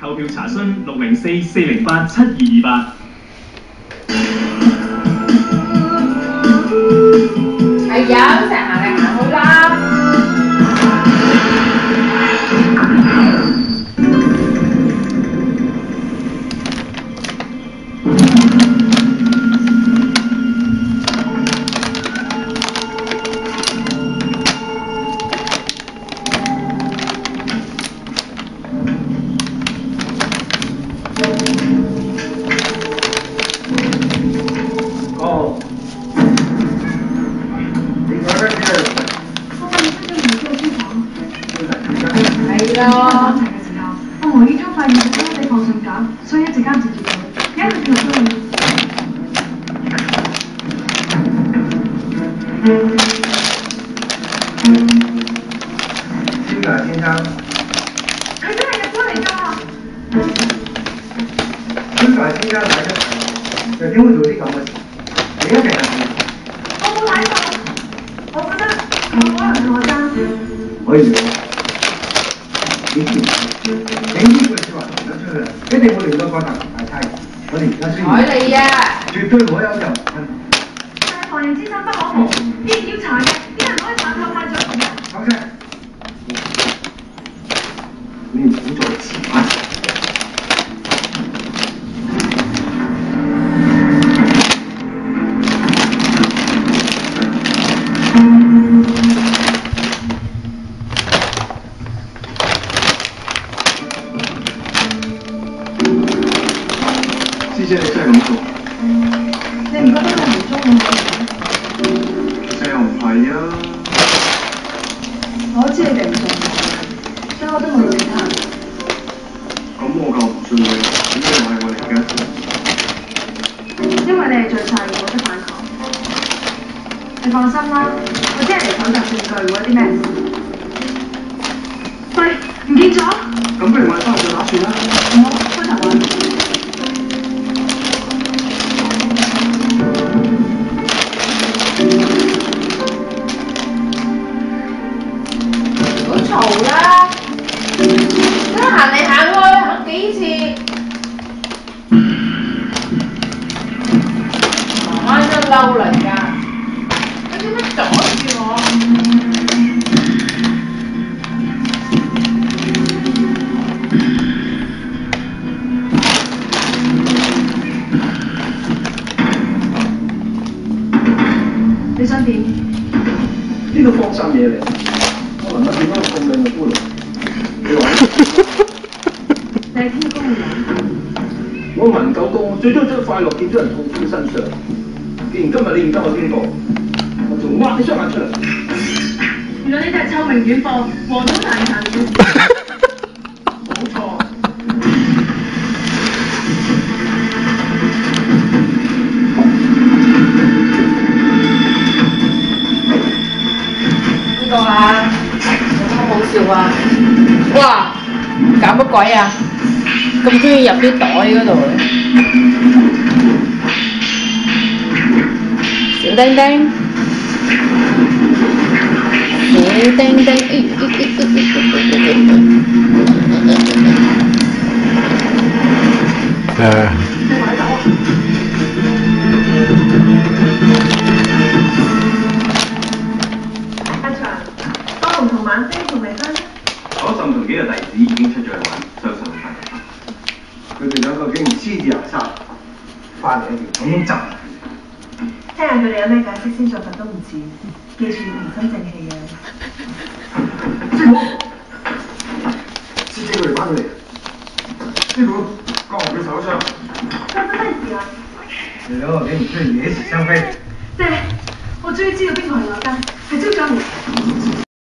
購票查詢六零四四零八七二二八。係呀，係當咯。題嘅時候，我無意中發現佢將你放信架，所以一直監視住佢。而家佢跳入咗去。邊個先生？佢真係入咗嚟㗎！邊個先生睇嘅？又點會做啲咁嘅事？你一定係我冇睇到，我覺得佢可能同我爭。可以你知唔知？你呢句説話傳咗出去，一定會令到個大大猜。我哋而家雖然睬你啊！絕對冇有任何分別。但係防人之心不可無，必要查，師姐，你真係咁做？你唔覺得佢唔中意我咩？其實又唔係啊。我知你哋唔中我，所以我都冇理他。咁我夠唔信你，點解又係我嚟嘅？因為你係最細，冇得反抗。你放心啦，我只係嚟搜集證據，如果啲咩事。喂，唔見咗？你想點？呢度放心嘢嚟，我能夠點樣咁靚嘅姑娘？你話你係天公嘅人，我文九公最中意將快樂見咗人痛苦身上。既然今日你唔得我邊個，原來你哋係臭名遠播，黃土難殘了。冇錯。呢個啊，有乜好笑啊？哇！搞乜鬼啊？咁中意入啲袋嗰度。小丁丁，小叮叮，咦咦咦咦咦咦咦誒，阿祥，多龍同晚飛仲未翻？嗰陣同幾個弟子已經出咗去玩，相信好快。佢哋兩個竟然私自遊殺，翻嚟一條咁樣執。聽下佢哋有咩解釋先再罰都唔遲，記住要平心靜氣嘅。師傅，師姐佢哋翻到嚟。師傅，告我佢手上。發生咩事啊？你兩個竟然出現野時相飛。爹，我終於知道邊個係我家，係招長嚟。